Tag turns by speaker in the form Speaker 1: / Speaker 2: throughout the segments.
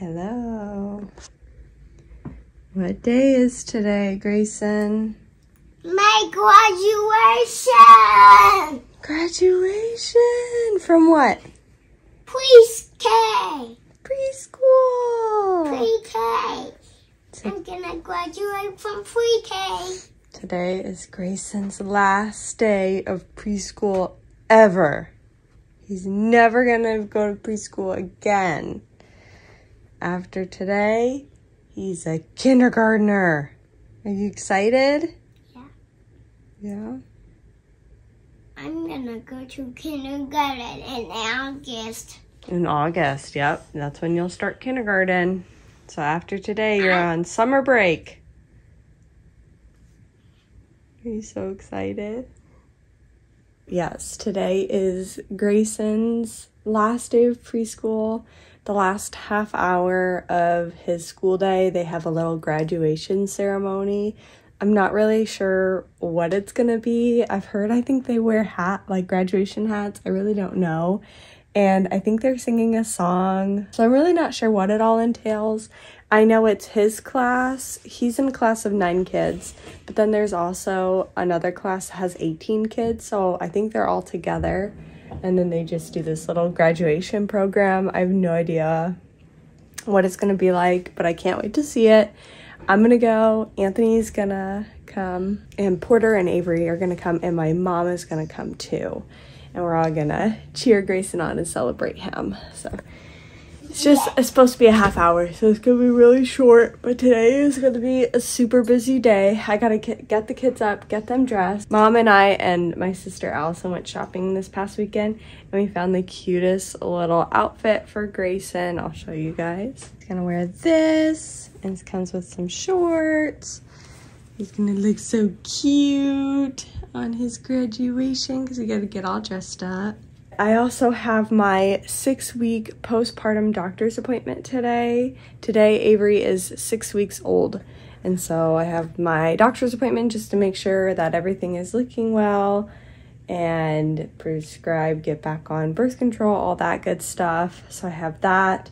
Speaker 1: Hello. What day is today, Greyson?
Speaker 2: My graduation!
Speaker 1: Graduation from what?
Speaker 2: Pre-K.
Speaker 1: Preschool.
Speaker 2: Pre-K. I'm gonna graduate from pre-K.
Speaker 1: Today is Greyson's last day of preschool ever. He's never gonna go to preschool again. After today, he's a kindergartner. Are you excited?
Speaker 2: Yeah.
Speaker 1: Yeah.
Speaker 2: I'm gonna go to kindergarten in August.
Speaker 1: In August, yep. That's when you'll start kindergarten. So after today, you're on summer break. Are you so excited? Yes, today is Greyson's last day of preschool, the last half hour of his school day. They have a little graduation ceremony. I'm not really sure what it's gonna be. I've heard I think they wear hat like graduation hats. I really don't know. And I think they're singing a song. So I'm really not sure what it all entails. I know it's his class. He's in a class of nine kids, but then there's also another class that has 18 kids. So I think they're all together. And then they just do this little graduation program. I have no idea what it's gonna be like, but I can't wait to see it. I'm gonna go. Anthony's gonna come, and Porter and Avery are gonna come, and my mom is gonna come too. And we're all gonna cheer Greyson on and celebrate him. So it's just it's supposed to be a half hour, so it's gonna be really short. But today is gonna be a super busy day. I gotta get, get the kids up, get them dressed. Mom and I and my sister Allison went shopping this past weekend, and we found the cutest little outfit for Greyson. I'll show you guys. He's gonna wear this, and it comes with some shorts. He's gonna look so cute on his graduation because we gotta get all dressed up. I also have my six week postpartum doctor's appointment today. Today, Avery is six weeks old. And so I have my doctor's appointment just to make sure that everything is looking well and prescribe, get back on birth control, all that good stuff. So I have that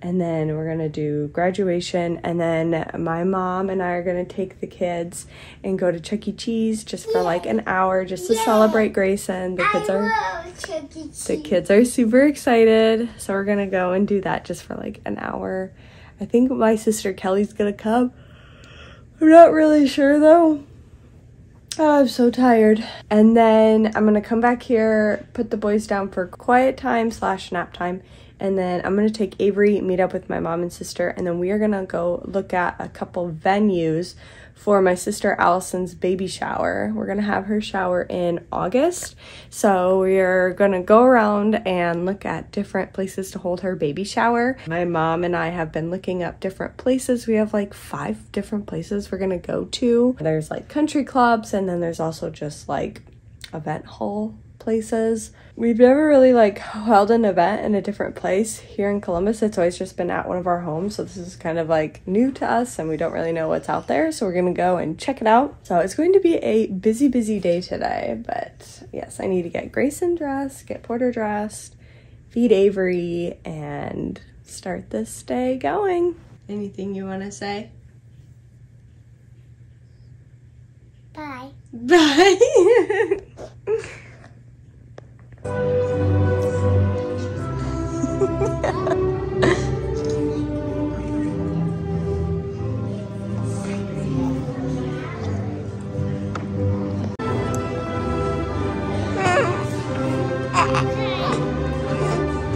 Speaker 1: and then we're gonna do graduation. And then my mom and i are gonna take the kids and go to chuck e. Cheese just for like an hour just to
Speaker 2: Yay.
Speaker 1: celebrate greyson the kids
Speaker 2: I
Speaker 1: are
Speaker 2: E.
Speaker 1: The kids are super excited. So we're gonna go and do that just for like an hour. I think my sister kelly's gonna come. I'm not really sure though. Oh, I'm so tired. And then I'm gonna come back here, put the boys down for quiet time slash nap time, and then I'm gonna take Avery, meet up with my mom and sister, and then we are gonna go look at a couple venues for my sister Allison's baby shower. We're gonna have her shower in August. So we're gonna go around and look at different places to hold her baby shower. My mom and I have been looking up different places. We have like five different places we're gonna go to. There's like country clubs, and then there's also just like event hall places. We've never really like held an event in a different place here in Columbus. It's always just been at one of our homes. So this is kind of like new to us and we don't really know what's out there. So we're going to go and check it out. So it's going to be a busy, busy day today. But yes, I need to get Greyson dressed, get Porter dressed, feed Avery, and start this day going. Anything you want to say?
Speaker 2: Bye.
Speaker 1: Bye.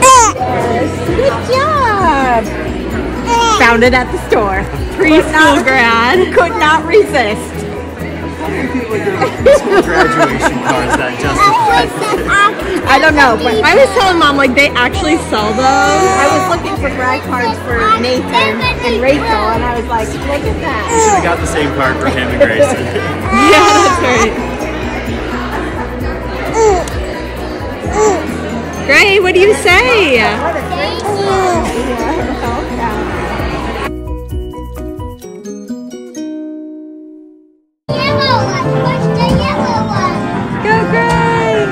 Speaker 3: Good job. Found it at the store. Preschool grad. Could not resist.
Speaker 4: graduation cards that justify
Speaker 1: I don't know, but I was telling mom like they actually sell those. I was looking for grad cards for Nathan and Rachel, and I was like, look at that.
Speaker 4: should have got the same card for him and Greyson.
Speaker 1: Yeah, that's right. Gray, what do you say?
Speaker 2: Yellow one. What's the yellow one?
Speaker 1: Go Gray!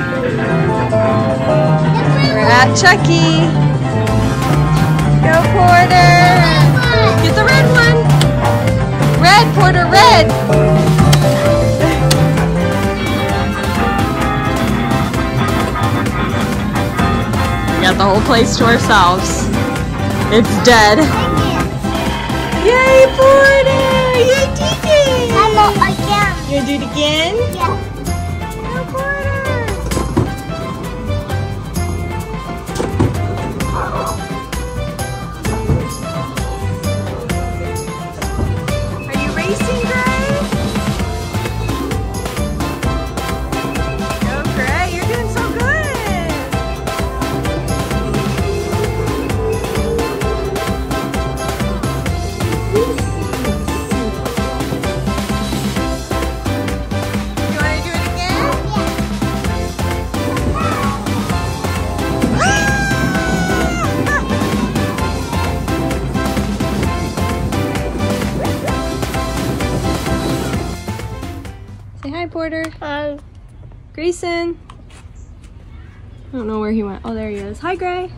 Speaker 1: We're at Chucky. Go Porter! Get the red one. Red, Porter, red. Got the whole place to ourselves. It's dead. Yay, Porter! Yay, Deacon!
Speaker 2: Yellow again.
Speaker 1: You gonna do it again?
Speaker 2: Yeah.
Speaker 1: Greyson. I don't know where he went. Oh, there he is. Hi, Gray.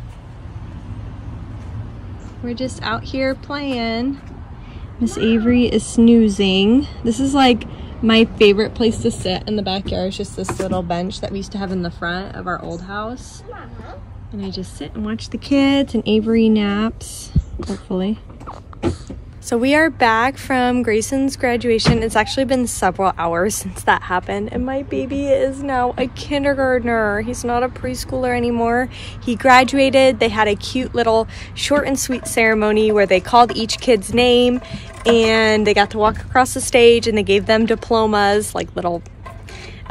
Speaker 1: We're just out here playing. Miss Avery is snoozing. This is like my favorite place to sit in the backyard. It's just this little bench that we used to have in the front of our old house. And I just sit and watch the kids and Avery naps, hopefully. So we are back from Greyson's graduation. It's actually been several hours since that happened, and my baby is now a kindergartner. He's not a preschooler anymore. He graduated. They had a cute little short and sweet ceremony where they called each kid's name and they got to walk across the stage and they gave them diplomas, like little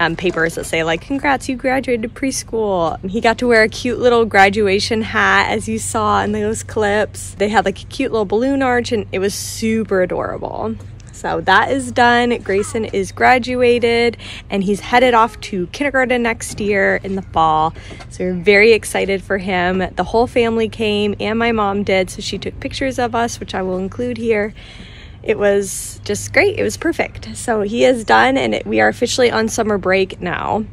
Speaker 1: um, papers that say like congrats you graduated preschool. He got to wear a cute little graduation hat as you saw in those clips. They had like a cute little balloon arch and it was super adorable. So that is done. Greyson is graduated and he's headed off to kindergarten next year in the fall. So we're very excited for him. The whole family came and my mom did so she took pictures of us which i will include here it was just great. It was perfect. So he is done, and it, we are officially on summer break now,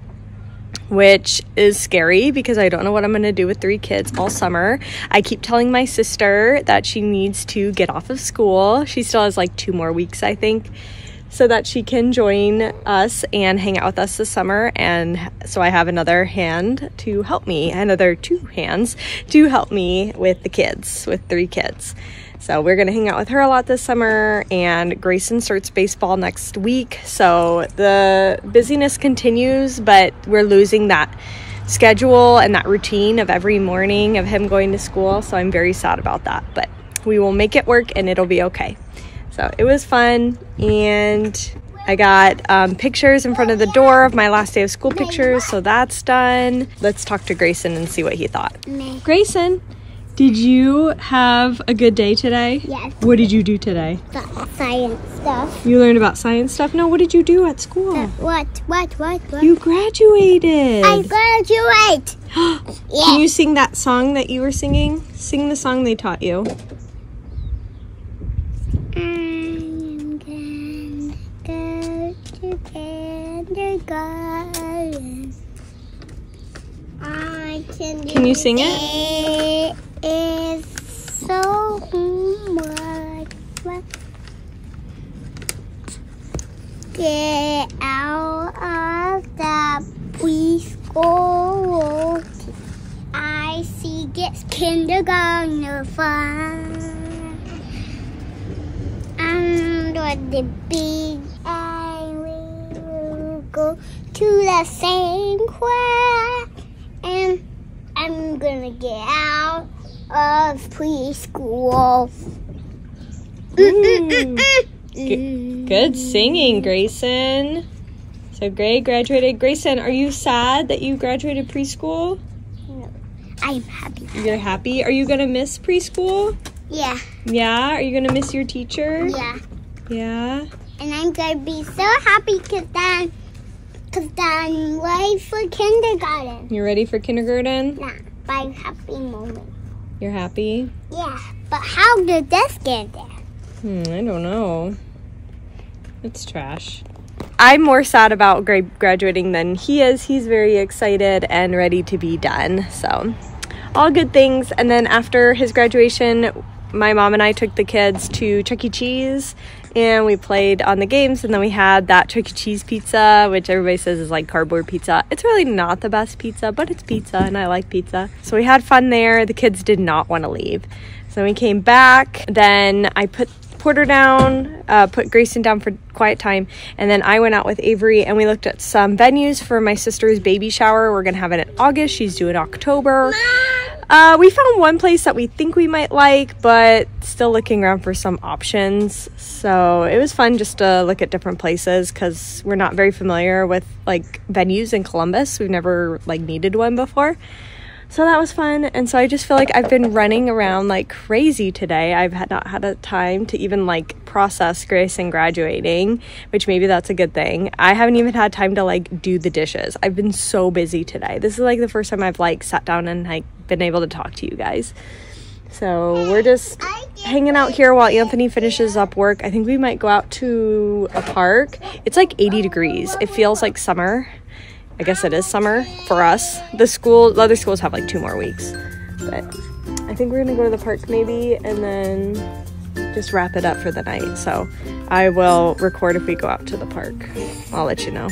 Speaker 1: which is scary because I don't know what I'm going to do with three kids all summer. I keep telling my sister that she needs to get off of school. She still has like two more weeks, I think. So that she can join us and hang out with us this summer. And so I have another hand to help me, another two hands to help me with the kids, with three kids. So we're going to hang out with her a lot this summer, and Greyson starts baseball next week. So the busyness continues, but we're losing that schedule and that routine of every morning of him going to school. So I'm very sad about that, but we will make it work and it'll be okay. So it was fun, and I got um, pictures in front of the door of my last day of school pictures, so that's done. Let's talk to Greyson and see what he thought. Greyson, did you have a good day today?
Speaker 2: Yes.
Speaker 1: What did you do today?
Speaker 2: Got science stuff.
Speaker 1: You learned about science stuff? No, what did you do at school?
Speaker 2: Uh, what? What? What? What?
Speaker 1: You graduated.
Speaker 2: I graduate.
Speaker 1: Can you sing that song that you were singing? Sing the song they taught you.
Speaker 2: Gonna go to kindergarten. I can.
Speaker 1: Can you sing? It
Speaker 2: is so much fun. Get out of the preschool. I see gets kindergarten fun. Under the big and we will go to the same class. And I'm gonna get out of preschool.
Speaker 1: Mm. Good singing, Greyson. So Gray graduated. Greyson, are you sad that you graduated preschool?
Speaker 2: No, I'm happy.
Speaker 1: You're happy? Are you gonna miss preschool?
Speaker 2: Yeah,
Speaker 1: Yeah? Are you gonna miss your teacher?
Speaker 2: yeah.
Speaker 1: Yeah.
Speaker 2: And I'm gonna be so happy because then, because then ready for kindergarten.
Speaker 1: You're ready for kindergarten?
Speaker 2: Yeah. by happy moment.
Speaker 1: You're happy?
Speaker 2: Yeah, but how did this get there?
Speaker 1: Hmm, I don't know. It's trash. I'm more sad about Gray graduating than he is. He's very excited and ready to be done. So, all good things. And then after his graduation, my mom and I took the kids to Chuck E. Cheese and we played on the games. And then we had that Chuck E. Cheese pizza, which everybody says is like cardboard pizza. It's really not the best pizza, but it's pizza and I like pizza. So, we had fun there. The kids did not want to leave. So we came back. Then I put Porter down, uh, put Greyson down for quiet time, and then I went out with Avery and we looked at some venues for my sister's baby shower. We're gonna have it in August. She's due in October. Uh, we found one place that we think we might like, but still looking around for some options. So it was fun just to look at different places because we're not very familiar with like venues in Columbus. We've never like needed one before. So that was fun. And so I just feel like I've been running around like crazy today. I've had not had a time to even like process Greyson graduating, which maybe that's a good thing. I haven't even had time to like do the dishes. I've been so busy today. This is like the first time I've like sat down and like been able to talk to you guys. So we're just hanging out here while Anthony finishes up work. I think we might go out to a park. It's like 80 degrees. It feels like summer. I guess it is summer for us. The school, the other schools have like two more weeks. But I think we're gonna go to the park maybe and then just wrap it up for the night. So I will record if we go out to the park. I'll let you know.